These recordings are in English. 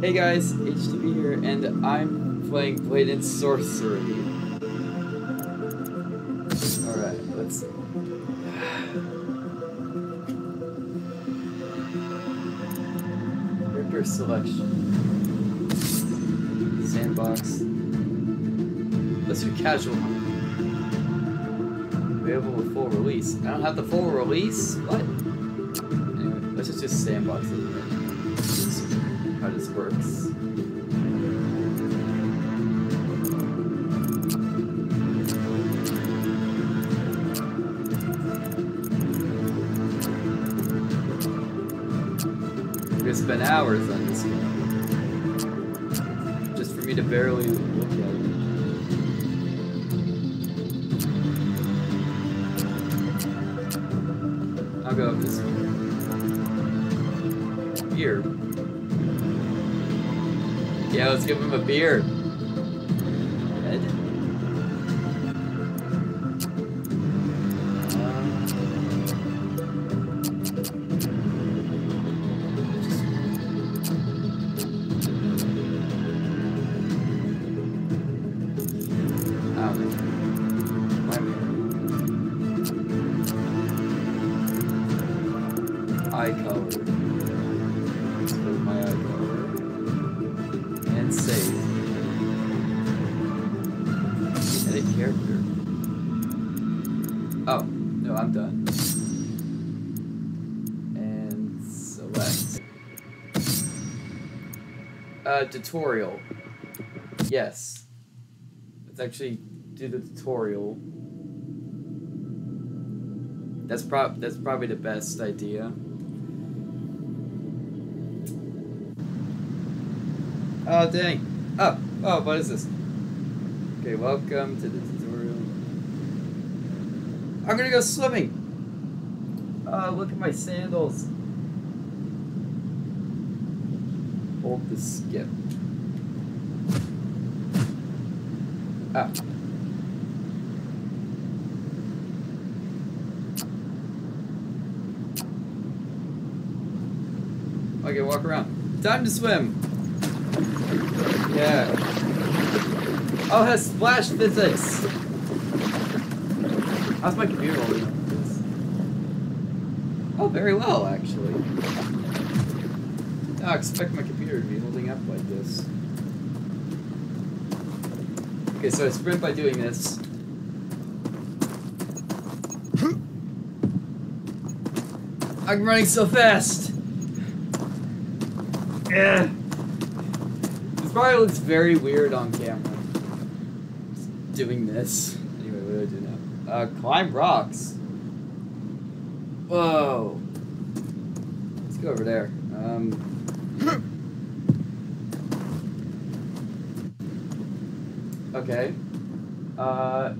Hey guys, HTV here, and I'm playing Blade and Sorcery. Alright, let's. Ripper selection. Sandbox. Let's do casual. Available with full release. I don't have the full release? What? Anyway, let's just do sandbox. Works. We're gonna spend hours on this game. Just for me to barely Yeah, let's give him a beer. Uh, tutorial. Yes. Let's actually do the tutorial. That's prob that's probably the best idea. Oh dang. Oh, oh, what is this? Okay, welcome to the tutorial. I'm gonna go swimming. Oh, look at my sandals. Hold the skip. Ah. Okay, walk around. Time to swim. Yeah. Oh, it has splash physics. How's my computer holding up? Oh, very well, actually. I expect my computer to be holding up like this. Okay, so I sprint by doing this. I'm running so fast! Yeah. This probably looks very weird on camera. Just doing this. Anyway, what do I do now? Uh, climb rocks. Whoa. Let's go over there. Um. Okay. Uh.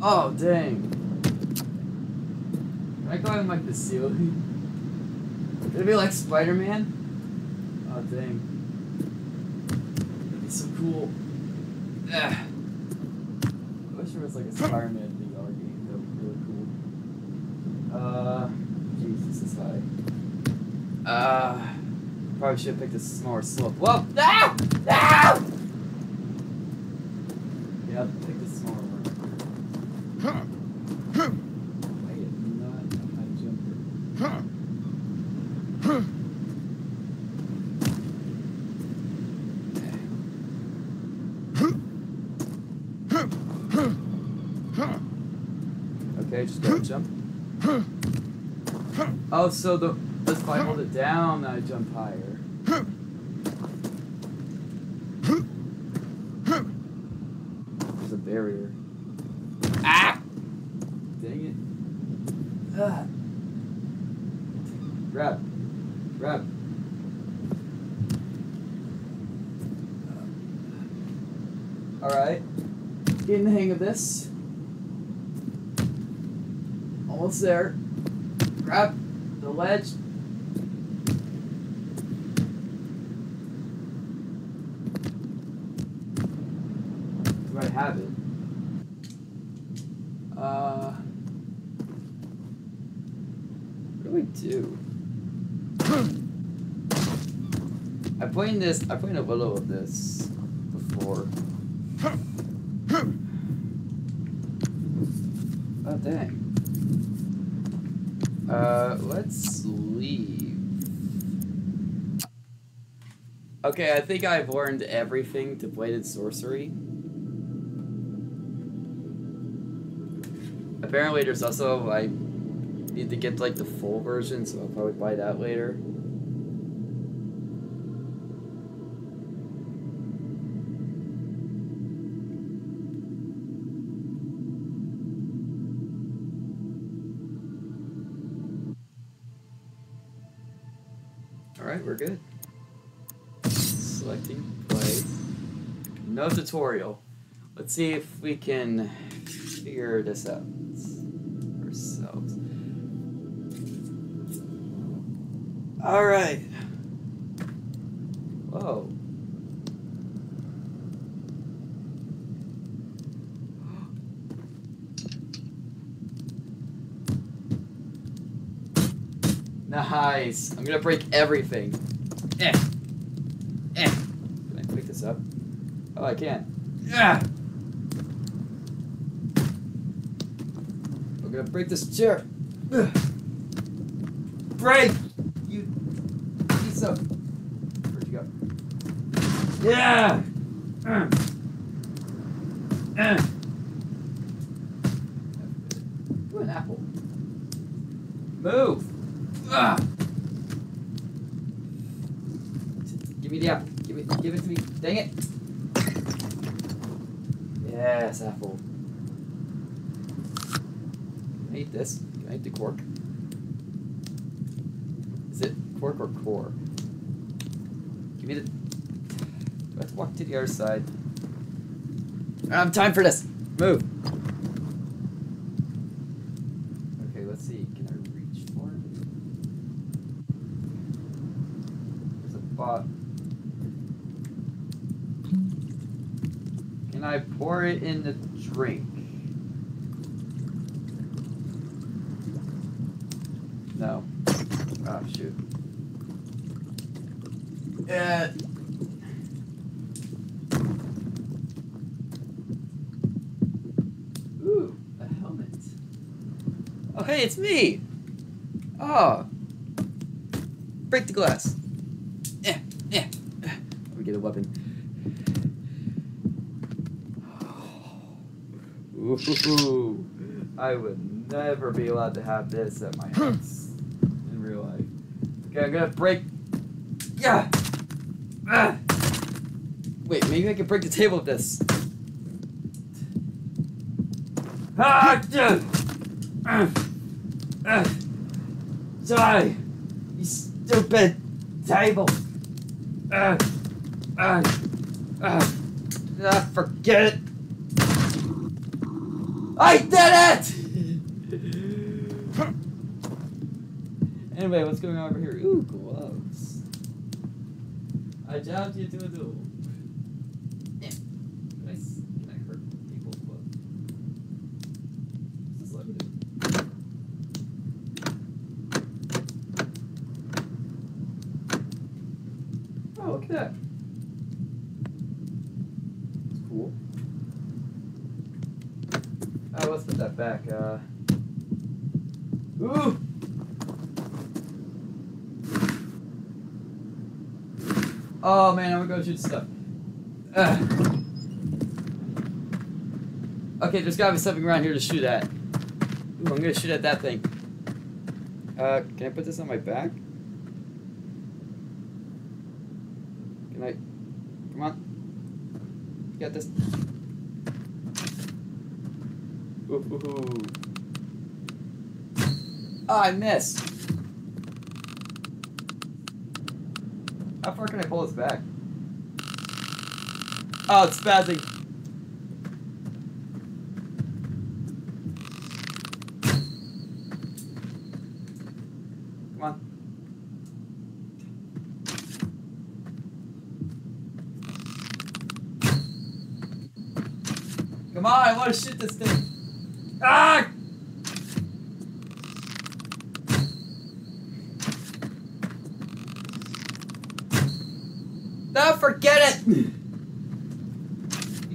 Oh, dang. Can I climb like the ceiling? It'd be like Spider-Man? Oh, dang. That'd be so cool. Ah. I wish there was like a Spider-Man VR game. That would be really cool. Uh, this is high. Uh, probably should have picked a smaller slope. Whoa! No! No! Yeah, pick the smaller one. I am not a high jumper. Okay, just go jump. Oh, so the if I hold it down, I jump higher. There's a barrier. Ah! Dang it. Ah. Grab. Grab. Alright. Getting the hang of this. Almost there. Grab ledge. Do I have it? Uh. What do we do? I played this. I played a little of this before. Oh dang. Uh, let's leave. Okay, I think I've learned everything to Blade and Sorcery. Apparently, there's also I need to get like the full version, so I'll probably buy that later. No tutorial. Let's see if we can figure this out ourselves. Alright. Whoa. Nice. I'm gonna break everything. Eh. Can I pick this up? Oh, I can. Yeah. I'm gonna break this chair. Ugh. Break! You piece of. Where'd you go? Yeah! Uh. Uh. Ooh, an apple. Move! Ah. Give me the apple. Give it. Give it to me. Dang it. Yes, apple. I eat this? Can I eat the cork? Is it cork or core? Give me the. Let's walk to the other side. I don't have time for this. Move. Okay, let's see. Can I reach for it? There's a bot. Can I pour it in the drink? No. Oh shoot. Yeah. Ooh, a helmet. Oh hey, it's me. Oh. Break the glass. Yeah, yeah. Let me get a weapon. Ooh, I would never be allowed to have this at my house in real life. Okay, I'm gonna break. Yeah. Ah. Wait, maybe I can break the table with this. Ah! yeah. Ah. Ah. Die, you stupid table. Ah. Ah. Ah. Ah, forget it. I did it! Anyway, what's going on over here? Ooh, gloves. I jabbed you to a duel. Yeah. Can I, s- can I hurt people's gloves? What's this let me do? Oh, look at that. It's cool. Oh, let's put that back. Uh. Ooh! Oh man, I'm gonna go shoot stuff. Ugh. Okay, there's gotta be something around here to shoot at. Ooh, I'm gonna shoot at that thing. Uh, can I put this on my back? Can I? Come on. You got this. Ooh, ooh, ooh. Oh, I missed. How far can I pull this back? Oh, it's spazzing. Come on. Come on, I want to shoot this thing. Ah! No, forget it! You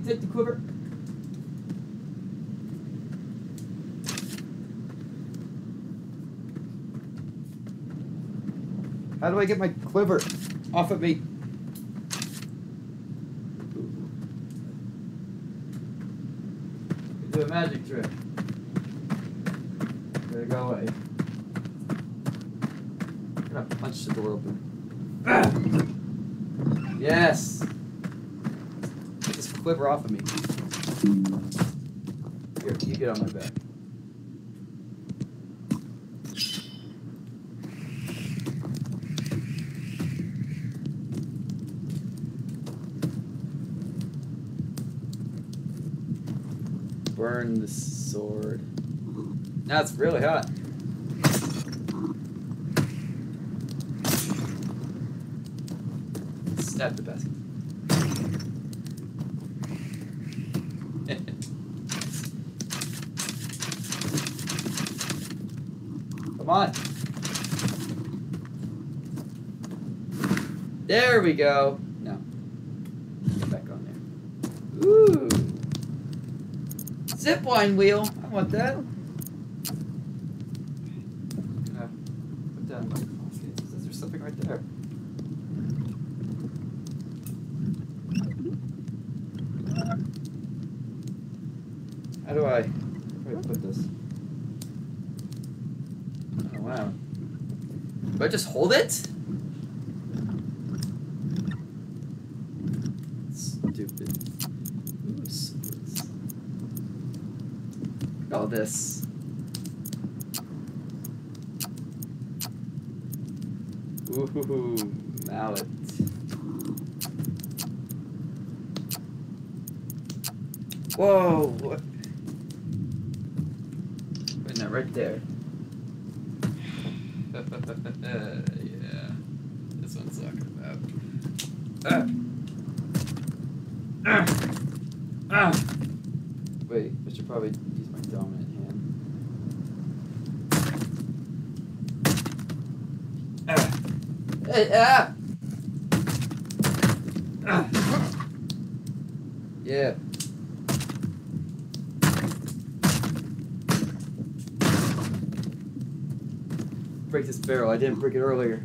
take the quiver. How do I get my quiver off of me? Do a magic trick. Gotta go away. I'm gonna punch the door open. Yes! Get this quiver off of me. Here, you get on my back. Burn the sword. It's really hot. Stab the basket. Come on. There we go. No. Get back on there. Ooh. Zipline wheel. I want that. Put that in my There's something right there. How do I, do I put this? Oh wow. Do I just hold it? Stupid. Ooh, swords. Look at This. Ooh, mallet. Whoa! What? Putting that right there. yeah, that's what I'm talking about. Ah. Ah. Ah. Wait, I should probably use my dominant hand. Ah. Hey, ah. Ah. Yeah. Break this barrel. I didn't break it earlier.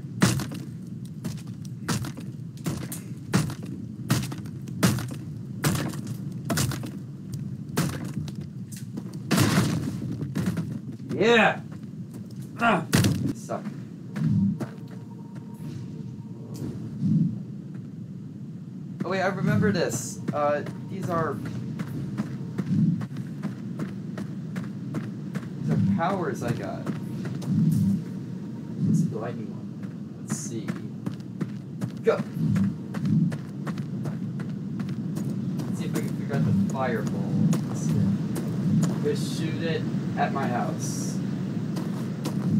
Yeah. Ah. Suck. Oh wait, I remember this. Uh, these are these are powers I got. This is the lightning one. Let's see. Go. Let's see if I can figure out the fireball. Just shoot it at my house.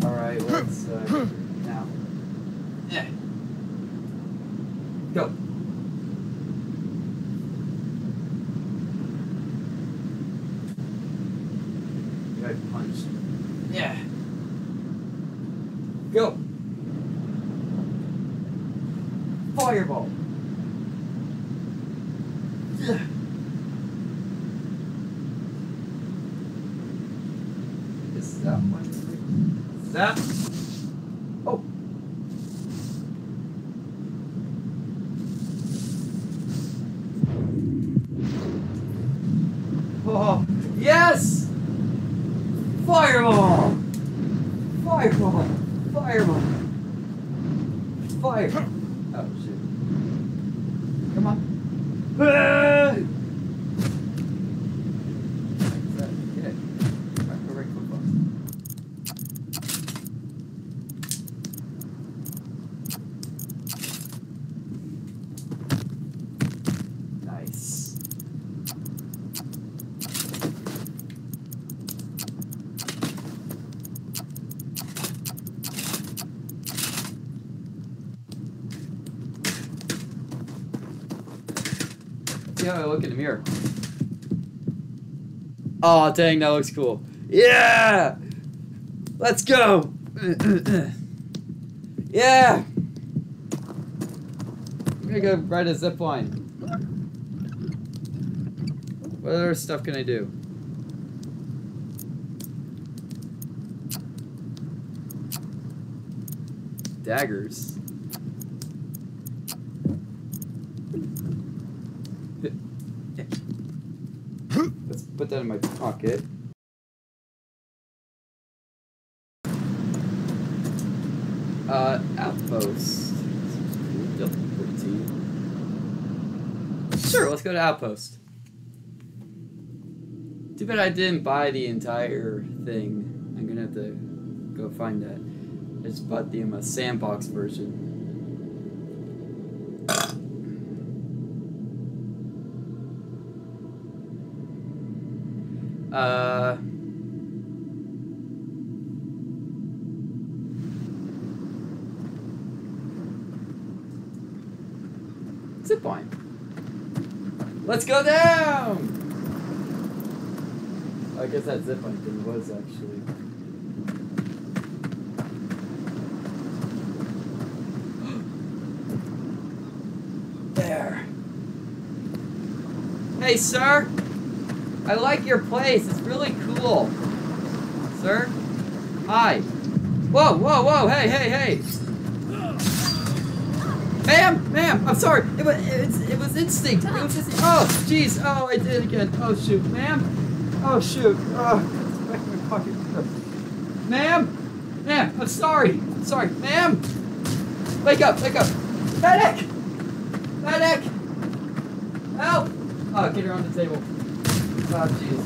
All right, let's uh, now. Yeah. Go. Good punch. Yeah. Go. Fireball. Yeah. Is that one? Is that? Oh. Oh, yes! Fireball! Fireball! Fireball! Fire! Oh, shit. Come on. Ah! Okay. Alright, go right football. Nice. See how I look in the mirror. Oh, dang, that looks cool. Yeah! Let's go! yeah! I'm gonna go ride a zip line. What other stuff can I do? Daggers. That in my pocket. Uh, outpost. W14. Sure, let's go to outpost. Too bad I didn't buy the entire thing. I'm gonna have to go find that. I just bought the um, sandbox version. Uh. Zip line. Let's go down! I guess that zip line thing was actually. there. Hey, sir! I like your place. It's really cool. Sir? Hi. Whoa, whoa, whoa. Hey, hey, hey. Ma'am, ma'am, I'm sorry. It was, it it was instinct. It was just, oh, jeez. Oh, I did it again. Oh, shoot. Ma'am? Oh, shoot. Oh. Ma'am? Ma'am, I'm sorry. I'm sorry. Ma'am? Wake up, wake up. Medic! Medic! Help! Oh, get her on the table. Oh, jeez.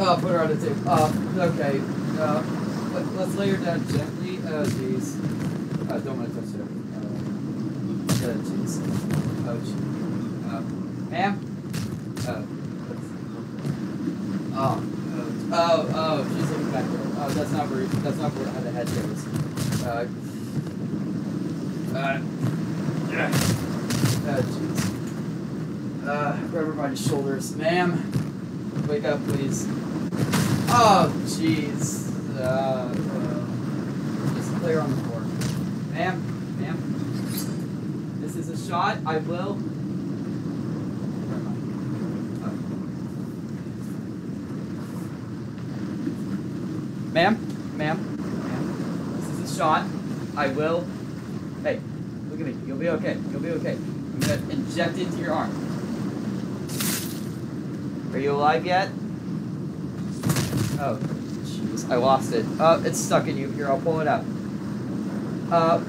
Oh, put her on the table. Oh, okay. Uh, let, let's lay her down gently. Oh, jeez. I don't want to touch her. Uh, oh, jeez. Oh, jeez. Uh, ma'am? Uh, let's- oh, oh, oh, oh, she's looking back there. Oh, that's not where, that's not where how the head goes. Uh, uh, yeah. Oh, jeez. Uh, shoulders. Ma'am, wake up, please. Oh, jeez. Uh, uh, just her on the floor. Ma'am, ma'am. This is a shot. I will. Ma'am, ma'am, ma'am. This is a shot. I will. Hey, look at me. You'll be okay. You'll be okay. I'm gonna inject into your arm. Are you alive yet? Oh, jeez, I lost it. Oh, it's stuck in you. Here, I'll pull it out. Uh,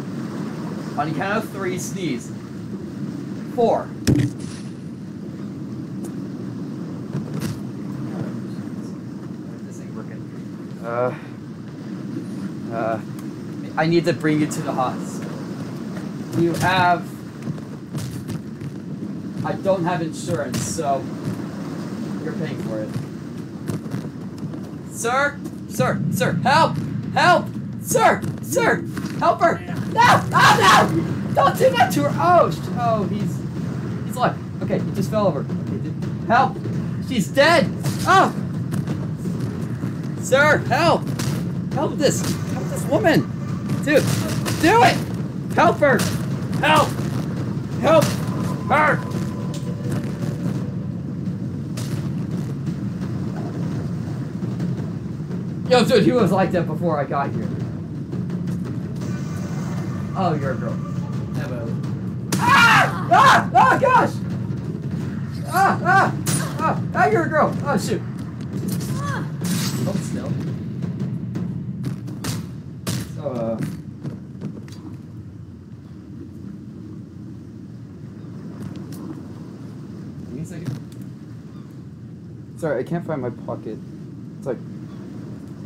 on count of three, sneeze. Four. Uh, uh, I need to bring you to the hospital. You have. I don't have insurance, so you're paying for it. Sir, sir, sir, help, help, sir, sir, help her! No, oh no! Don't do that to her. Oh, oh, he's he's alive. Okay, he just fell over. Okay, help! She's dead. Oh, sir, help! Help this, help this woman, dude, do it! Help her! Help! Help her! Yo, dude, he was like that before I got here. Oh, you're a girl. Hello. Ah! Ah! Oh, gosh! Ah! Ah! Ah! Ah, you're a girl! Oh, shoot. Hold still. So, uh... Give me a second. Sorry, I can't find my pocket. It's like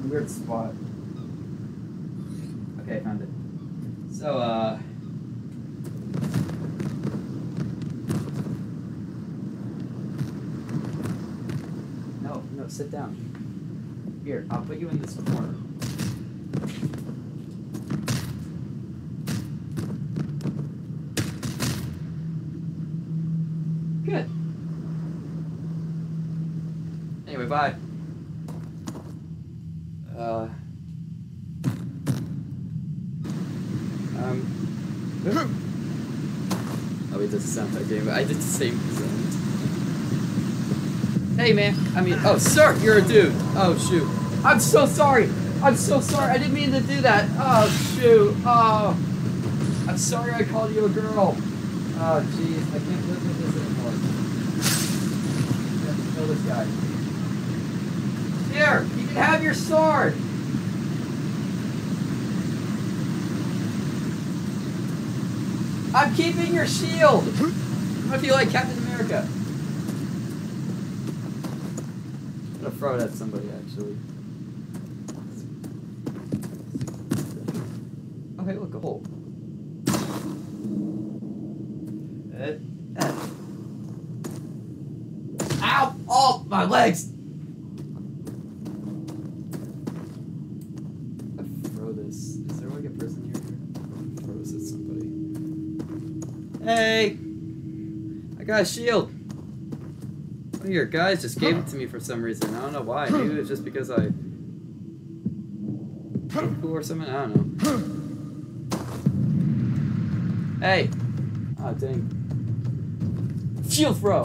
weird spot. Okay, I found it. So, uh. No, no, sit down. Here, I'll put you in this corner. Good. Anyway, bye. Uh. Um. Oh, it doesn't sound like game, but I did the same. Hey, man. I mean, oh, sir, you're a dude. Oh, shoot. I'm so sorry. I'm so sorry. I didn't mean to do that. Oh, shoot. Oh. I'm sorry I called you a girl. Oh, jeez. I can't live with this anymore. I have to kill this guy. Here, you can have your sword. I'm keeping your shield. What if you like Captain America? I'm gonna throw it at somebody actually. Oh, hey, look, a hole. Uh, uh. Ow! Oh, my legs! I throw this. Is there like a person here? Throw this at somebody. Hey! I got a shield! One of your guys just gave it to me for some reason. I don't know why. Maybe it was just because I. Cool or something? I don't know. Hey! Oh, dang. Shield throw!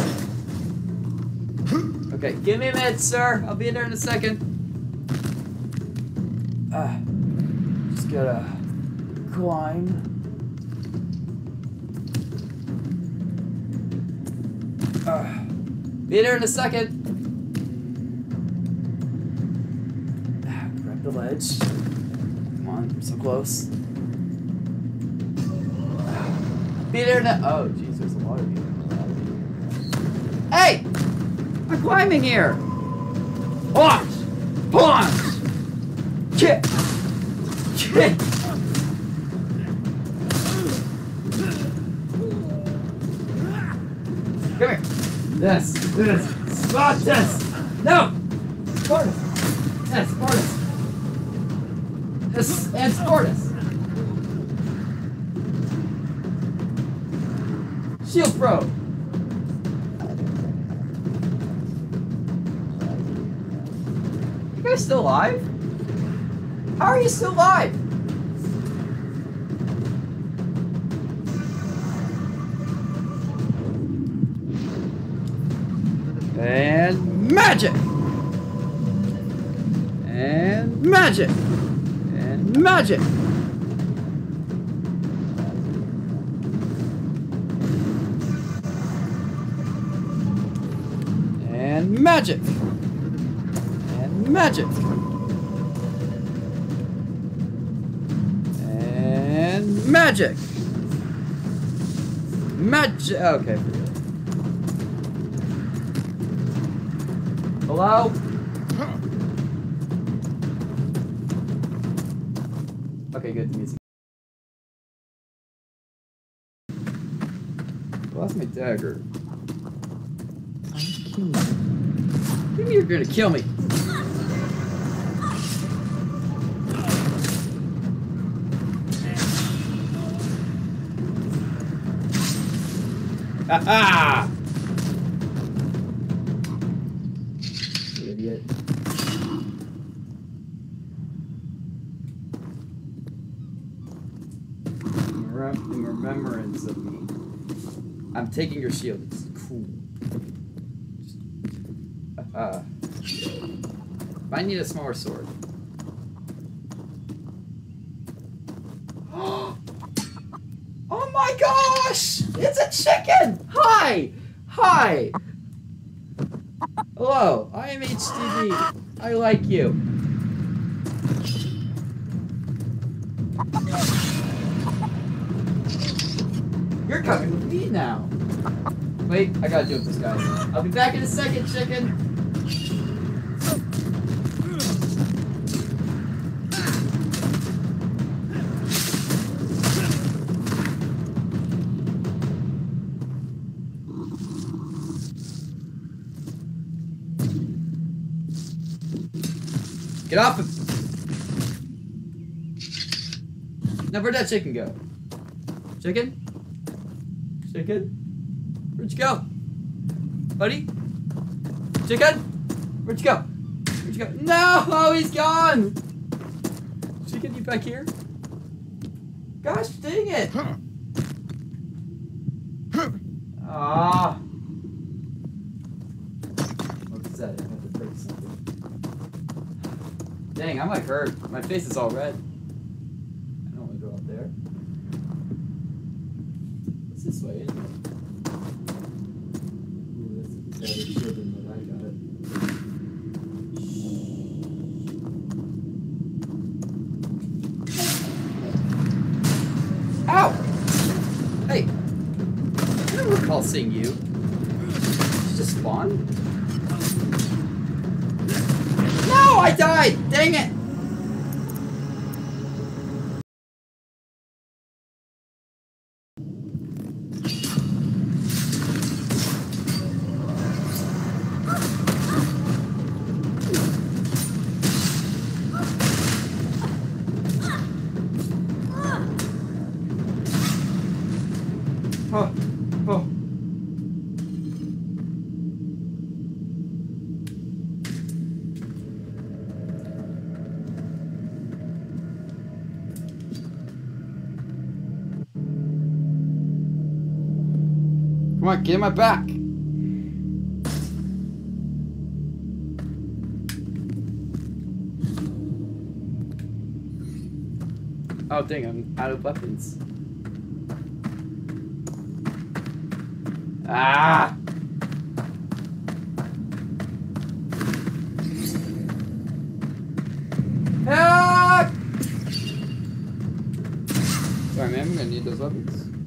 Okay, give me a minute, sir. I'll be in there in a second. Ah, just gotta climb. Be there in a second. Grab the ledge. Come on, I'm so close. Be there now. Oh, jeez, there's a lot of you. Hey! I'm climbing here! Punch! Punch! Kick! Kick! Yes, this! This! Spartus! No! Spartus! Yes, Spartus! This and Spartus! Shield throw! You guys still alive? How are you still alive? Magic! And magic! And magic! And magic! And magic! And magic! Magic! Okay, Hello? Okay, good. Music. Lost my dagger. Kill me. Give me, you're gonna kill me. Ha ha! Remembrance of. I'm taking your shield. It's cool. Uh, I need a smaller sword. oh my gosh! It's a chicken! Hi! Hi! Hello, I am HTV. I like you. I gotta deal with this guy. I'll be back in a second, chicken. Get off him! Now where'd that chicken go? Chicken? Chicken? Where'd you go? Buddy? Chicken? Where'd you go? Where'd you go? No! Oh, he's gone! Chicken, you back here? Gosh dang it! Huh. Huh. Ah. What's that? I have to break something. Dang, I'm like hurt. My face is all red. I don't seeing you. Did you just spawn? No, I died! Dang it! On, get in my back. Oh dang, I'm out of weapons. Ah! Help! Sorry, man, I'm gonna need those weapons.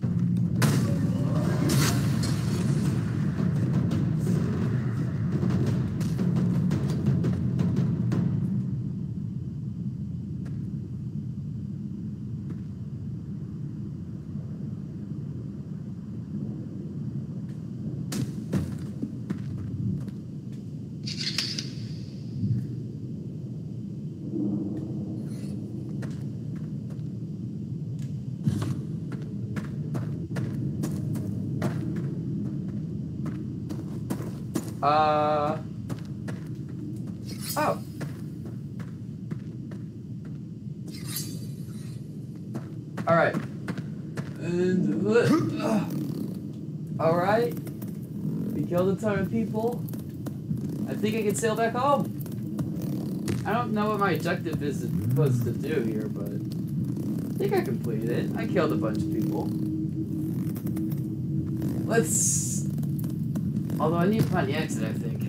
Of people. I think I can sail back home. I don't know what my objective is supposed to do here, but I think I completed it. I killed a bunch of people. Let's Although I need to find the exit, I think.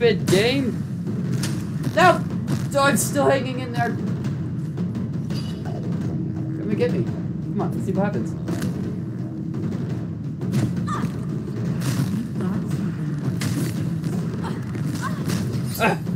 Stupid game! No! So I'm still hanging in there. Come and get me. Come on, let's see what happens. Ah.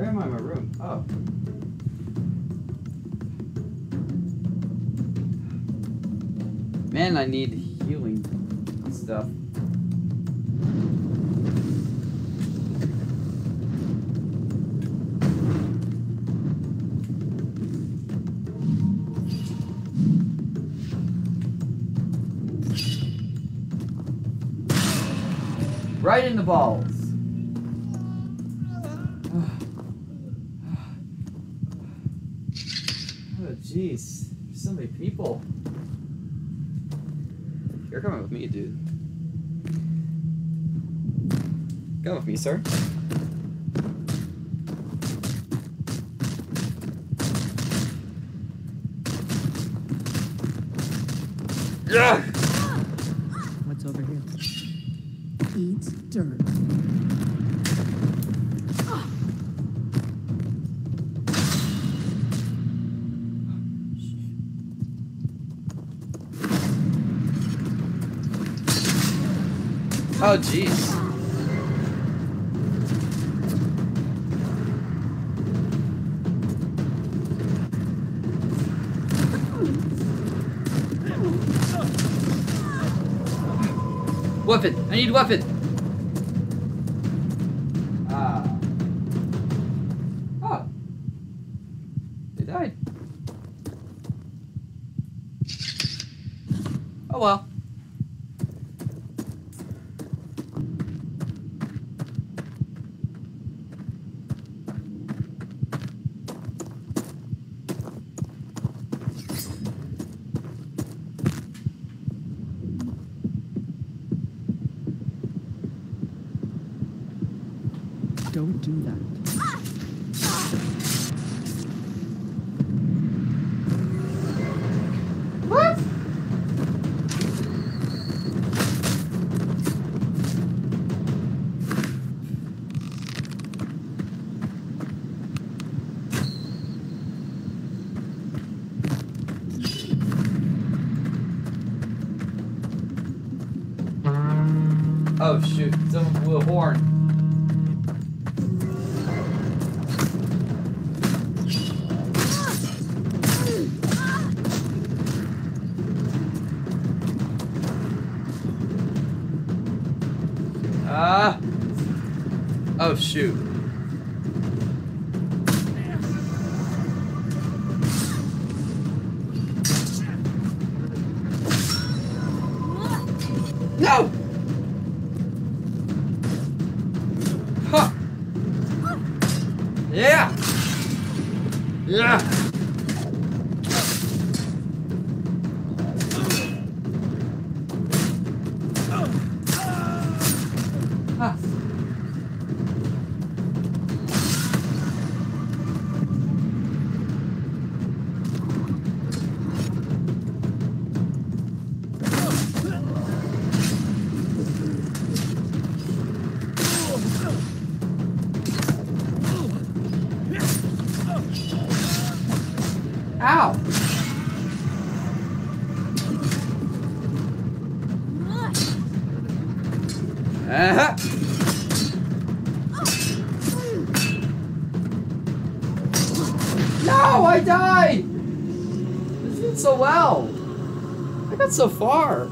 Where am I in my room? Oh. Man, I need healing stuff. Right in the balls. people. You're coming with me, dude. Come with me, sir. Yeah! Oh, jeez. Weapon! I need weapon! so far.